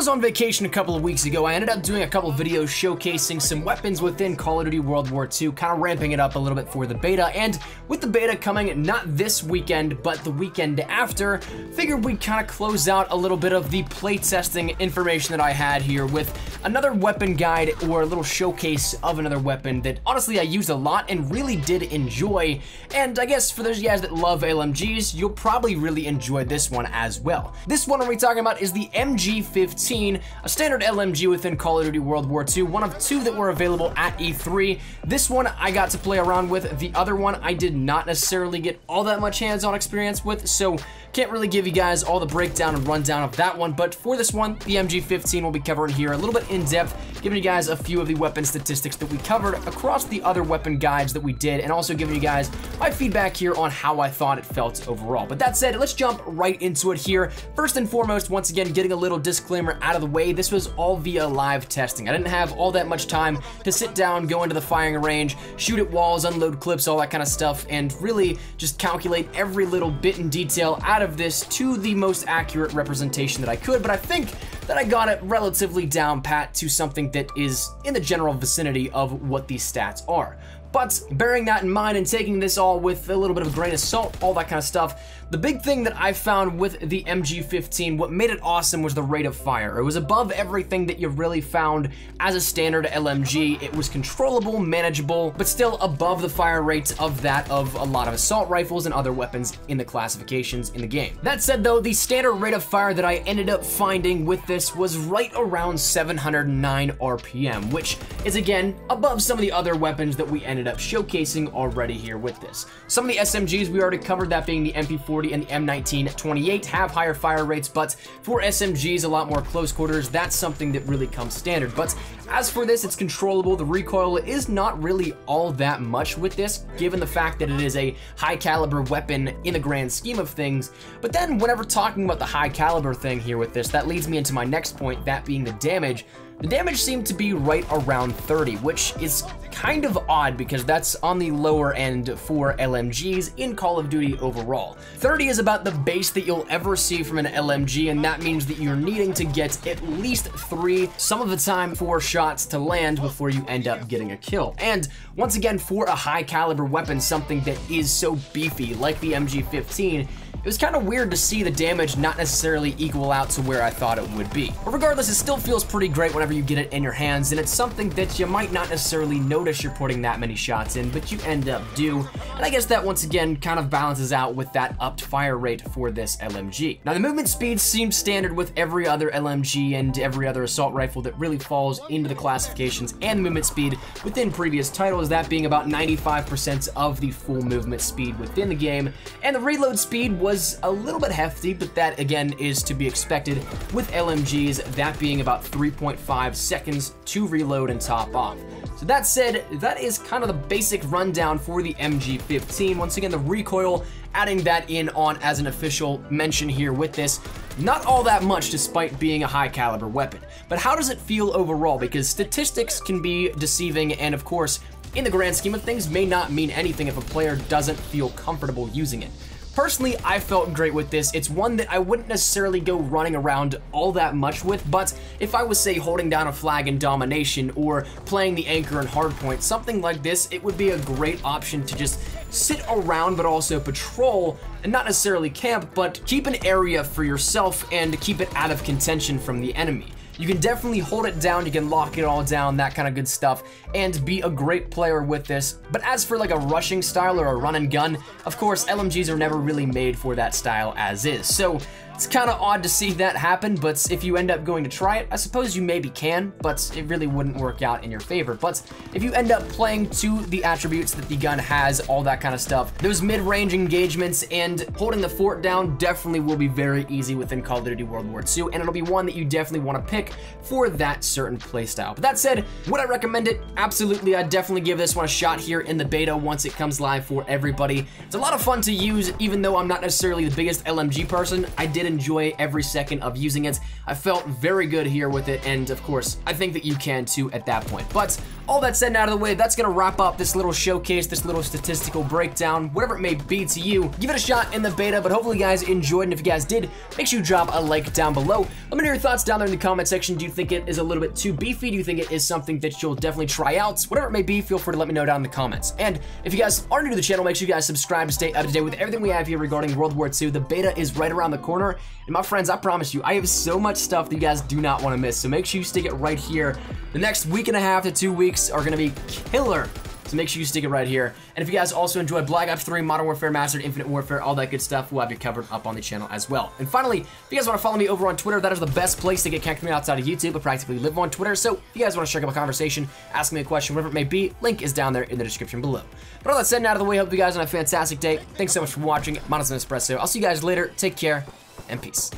was on vacation a couple of weeks ago, I ended up doing a couple videos showcasing some weapons within Call of Duty World War II, kind of ramping it up a little bit for the beta, and with the beta coming not this weekend, but the weekend after, figured we'd kind of close out a little bit of the playtesting information that I had here with another weapon guide or a little showcase of another weapon that honestly I used a lot and really did enjoy, and I guess for those of you guys that love LMGs, you'll probably really enjoy this one as well. This one we're talking about is the MG15 a standard LMG within Call of Duty World War II, one of two that were available at E3. This one I got to play around with, the other one I did not necessarily get all that much hands-on experience with, so can't really give you guys all the breakdown and rundown of that one, but for this one, the MG15 will be covering here a little bit in depth, giving you guys a few of the weapon statistics that we covered across the other weapon guides that we did, and also giving you guys my feedback here on how I thought it felt overall. But that said, let's jump right into it here. First and foremost, once again, getting a little disclaimer out of the way, this was all via live testing. I didn't have all that much time to sit down, go into the firing range, shoot at walls, unload clips, all that kind of stuff, and really just calculate every little bit in detail out out of this to the most accurate representation that I could, but I think that I got it relatively down pat to something that is in the general vicinity of what these stats are. But bearing that in mind and taking this all with a little bit of a grain of salt, all that kind of stuff, the big thing that I found with the MG15, what made it awesome was the rate of fire. It was above everything that you really found as a standard LMG. It was controllable, manageable, but still above the fire rates of that of a lot of assault rifles and other weapons in the classifications in the game. That said though, the standard rate of fire that I ended up finding with this was right around 709 RPM, which is again above some of the other weapons that we ended ended up showcasing already here with this. Some of the SMGs we already covered, that being the MP40 and the M1928, have higher fire rates, but for SMGs, a lot more close quarters, that's something that really comes standard. But as for this, it's controllable. The recoil is not really all that much with this, given the fact that it is a high caliber weapon in the grand scheme of things. But then whenever talking about the high caliber thing here with this, that leads me into my next point, that being the damage. The damage seemed to be right around 30, which is kind of odd because that's on the lower end for LMGs in Call of Duty overall. 30 is about the base that you'll ever see from an LMG, and that means that you're needing to get at least three, some of the time four shots to land before you end up getting a kill. And once again, for a high caliber weapon, something that is so beefy like the MG15, it was kind of weird to see the damage not necessarily equal out to where I thought it would be. But regardless, it still feels pretty great whenever you get it in your hands, and it's something that you might not necessarily notice you're putting that many shots in, but you end up do. And I guess that once again kind of balances out with that upped fire rate for this LMG. Now the movement speed seems standard with every other LMG and every other assault rifle that really falls into the classifications and movement speed within previous titles, that being about 95% of the full movement speed within the game. And the reload speed was was a little bit hefty, but that again is to be expected with LMGs, that being about 3.5 seconds to reload and top off. So that said, that is kind of the basic rundown for the MG15. Once again, the recoil, adding that in on as an official mention here with this, not all that much despite being a high caliber weapon. But how does it feel overall? Because statistics can be deceiving and of course, in the grand scheme of things, may not mean anything if a player doesn't feel comfortable using it. Personally, I felt great with this. It's one that I wouldn't necessarily go running around all that much with, but if I was, say, holding down a flag in domination or playing the anchor in hardpoint, something like this, it would be a great option to just sit around but also patrol and not necessarily camp, but keep an area for yourself and keep it out of contention from the enemy. You can definitely hold it down, you can lock it all down, that kind of good stuff, and be a great player with this. But as for like a rushing style or a run and gun, of course, LMGs are never really made for that style as is. So it's kind of odd to see that happen, but if you end up going to try it, I suppose you maybe can, but it really wouldn't work out in your favor. But if you end up playing to the attributes that the gun has, all that kind of stuff, those mid-range engagements and holding the fort down definitely will be very easy within Call of Duty World War II, and it'll be one that you definitely want to pick for that certain playstyle. But that said, would I recommend it? Absolutely, I'd definitely give this one a shot here in the beta once it comes live for everybody. It's a lot of fun to use, even though I'm not necessarily the biggest LMG person. I did enjoy every second of using it. I felt very good here with it, and of course, I think that you can too at that point. But all that said and out of the way, that's gonna wrap up this little showcase, this little statistical breakdown, whatever it may be to you. Give it a shot in the beta, but hopefully you guys enjoyed, and if you guys did, make sure you drop a like down below. Let me know your thoughts down there in the comment section. Do you think it is a little bit too beefy? Do you think it is something that you'll definitely try out? Whatever it may be, feel free to let me know down in the comments. And if you guys are new to the channel, make sure you guys subscribe to stay up to date with everything we have here regarding World War II. The beta is right around the corner, and my friends, I promise you, I have so much stuff that you guys do not want to miss, so make sure you stick it right here. The next week and a half to two weeks are going to be killer so make sure you stick it right here. And if you guys also enjoy Black Ops 3, Modern Warfare Mastered, Infinite Warfare, all that good stuff, we'll have you covered up on the channel as well. And finally, if you guys want to follow me over on Twitter, that is the best place to get connected with me outside of YouTube. I practically live on Twitter, so if you guys want to strike up a conversation, ask me a question, whatever it may be, link is down there in the description below. But all that said and out of the way, hope you guys have a fantastic day. Thanks so much for watching. Monos Espresso. I'll see you guys later. Take care, and peace.